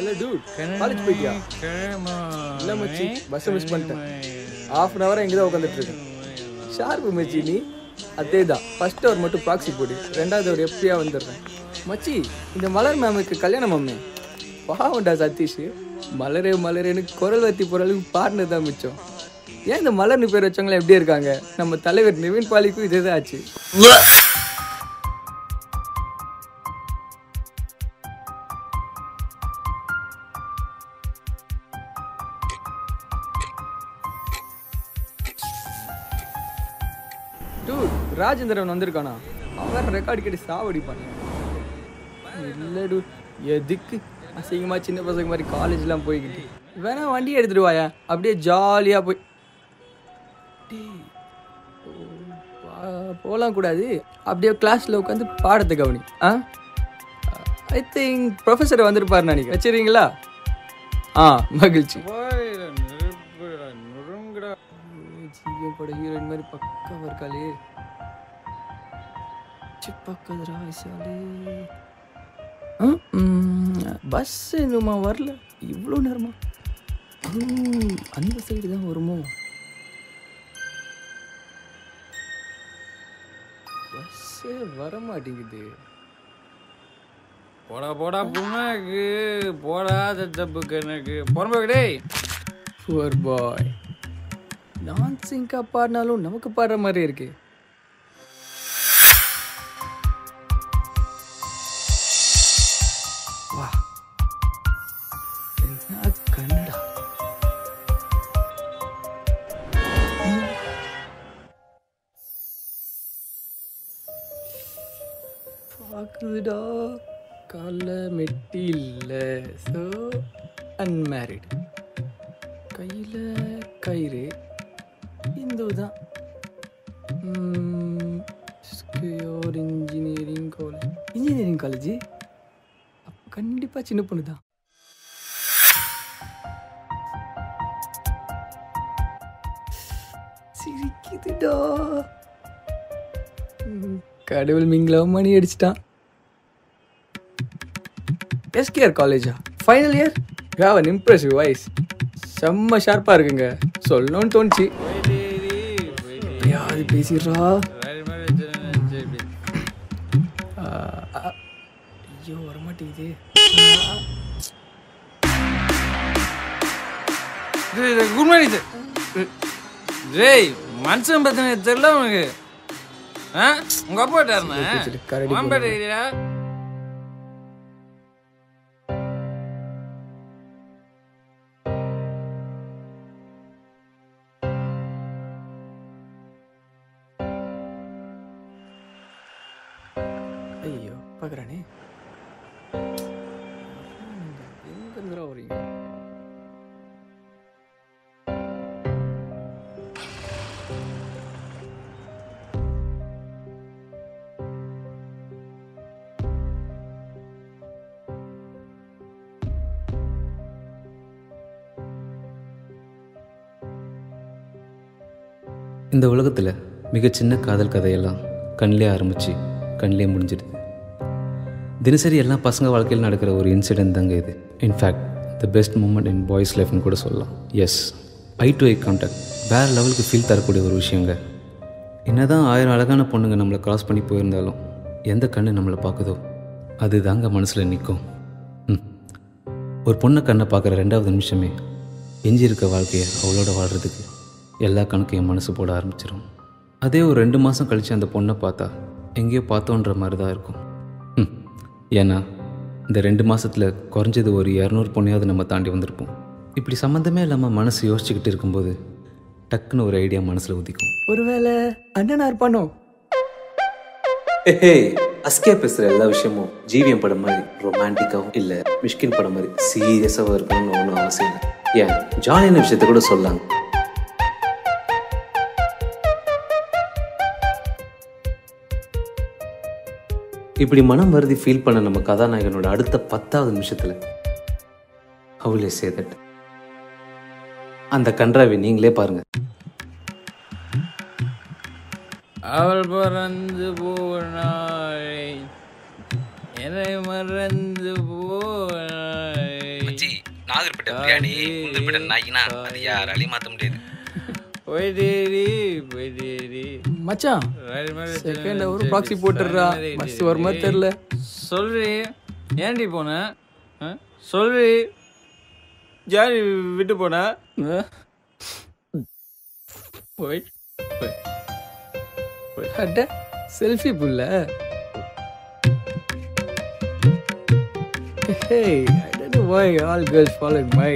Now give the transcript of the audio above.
Hello dude college போயிட்டியா? இல்லை மச்சி. பஸ்ஸை மிஸ் பண்ணிட்டேன். ஹாஃப் அன் ஹவராக இங்கே தான் உட்காந்துட்டு இருக்கேன் ஷார்ப்பு மச்சி நீ. அதே தான் ஃபர்ஸ்ட் அவர் மட்டும் ப்ராக்ஸி போடு. ரெண்டாவது அவர் எப்படியா வந்துடுறேன்? மச்சி இந்த மலர் மேமுக்கு கல்யாணம் மாமே பாவண்டா சதீஷ். மலரே மலரேன்னு குரல் வத்தி போகிற அளவுக்கு பாடினது தான் மிச்சம். ஏன் இந்த மலர்னு பேர் வச்சவங்களே எப்படி இருக்காங்க? நம்ம தலைவர் நிவின் பாலிக்கும் இதே தான் ஆச்சு. டூ ராஜேந்திரன் வந்திருக்கானா? அவன் ரெக்கார்டு கேட்டு சாவடிப்பான். இல்லை டூ எதுக்கு? அசிங்கமாக சின்ன பசங்க மாதிரி காலேஜ்லாம் போய்கிட்டு வேணா வண்டி எடுத்துட்டு வாயா. அப்படியே ஜாலியாக போய். போகலாம் கூடாது. அப்படியே கிளாஸில் உட்காந்து பாடத்தை கவனி. ஆ? ஐ திங்க் ப்ரொஃபஸர் வந்திருப்பார் நினைக்கிறேன். வச்சுருங்களா ஆ மகிழ்ச்சி. ஜிஎம் பட ஹீரோயின் மாதிரி பக்காவா இருக்காளே. சி, பக்காதுடா ஐசாலே பஸ் இன்னுமா வரல? இவ்வளோ நேரமா? அந்த சைடு தான் வருமோ? பஸ்ஸே வர மாட்டேங்குது போடா போடா புண்ணாக்கு. போடா தப்பு கணக்கு புறம்போக்கு டேய். புவர் பாய் நான் சிங்கா பாடினாலும் நமக்கு பாடுற மாதிரி இருக்கு. வா. என்ன கன்னடா? பார்க்குதுடா. காலில் மெட்டி இல்லை. ஸோ அன்மேரிடு கையில் கயிறு. இந்து தான் ஸ்கியோர் இன்ஜினியரிங் காலேஜ் இன்ஜினியரிங் காலேஜ் கண்டிப்பாக சின்ன பொண்ணு தான் சிரிக்குதுடா கடவுள் மிங்களாவும் மணி அடிச்சிட்டான் எஸ்கேஆர் காலேஜா final year have an impressive voice செம்ம ஷார்ப்பாக இருக்குங்க சொல்லணும்னு தோணுச்சு யாரு பேசிடுறா? ஐயோ வரமாட்டேங்குது. குட் மார்னிங் டேய் மனுஷன் பத்தின தெரியல உனக்கு. ஆ? உங்க அப்பா வச்சுட்டு கரடி மாம்பேட்டா ஐயோ பார்க்குறானே? எங்கேருந்துடா வரீங்க இந்த உலகத்தில் மிக சின்ன காதல் கதையெல்லாம் கண்ணிலே ஆரம்பித்து கண்ணிலே முடிஞ்சிடுது. தினசரி எல்லா பசங்க வாழ்க்கையில் நடக்கிற ஒரு இன்சிடென்ட் தாங்க இது. In fact the best moment in boys லைஃப்னு கூட சொல்லலாம். Yes I do eye contact வேறு லெவலுக்கு ஃபீல் தரக்கூடிய ஒரு விஷயங்க. என்ன தான் ஆயிரம் அழகான பொண்ணுங்க நம்மளை க்ராஸ் பண்ணி போயிருந்தாலும் எந்த கண்ணு நம்மளை பார்க்குதோ அது தாங்க மனசில் நிற்கும் ம். ஒரு பொண்ணை கண்ணை பார்க்குற ரெண்டாவது நிமிஷமே எஞ்சியிருக்க வாழ்க்கையை அவளோட வாழ்கிறதுக்கு எல்லா கணக்கையும் மனசு போட ஆரம்பிச்சிடும் அதே ஒரு ரெண்டு மாதம் கழித்து அந்த பொண்ணை பார்த்தா எங்கேயோ பார்த்தோன்ற மாதிரி தான் இருக்கும். ஏன்னா இந்த ரெண்டு மாதத்தில் குறைஞ்சது ஒரு இரநூறு பொண்ணையாவது நம்ம தாண்டி வந்திருப்போம். இப்படி சம்மந்தமே இல்லாமல் மனசு யோசிச்சுக்கிட்டு இருக்கும்போது டக்குன்னு ஒரு ஐடியா மனசில் உதிக்கும். ஒருவேளை அண்ணனா இருப்பானோ ஹே அஸ்கே பேசுகிற எல்லா விஷயமும் ஜிவிஎம் படம் மாதிரி ரொமான்டிக்காகவும் இல்லை மிஷ்கின் படம் மாதிரி சீரியஸாகவும் இருக்கணும்னு ஒன்றும் அவசியம் இல்லை. ஏன் ஜாலியான விஷயத்த கூட சொல்லலாம். இப்படி மனம் வருதி ஃபீல் பண்ண நம்ம கதாநாயகனோட அடுத்த பத்தாவது நிமிஷத்தில் அவளே சேதட். அந்த கன்றாவை நீங்களே பாருங்க. அவள் பறந்து போனாள் என்னை மறந்து போனாள் சாப்பிட்ட பிரியாணி உங்கள்கிட்ட நாய்னா அது யாராலையும் மாற்ற முடியாது. போயிட்டேரி போயிட்டேரி மச்சான் செகண்ட் ஒரு ப்ராக்ஸி போட்டுடுறா. பஸ் வருமா தெரில சொல்றி ஏன்டி போன? சொல்றி விட்டு போன? போய் அட்ட செல்ஃபி புல்ல. Hey, I don't know why all girls follow my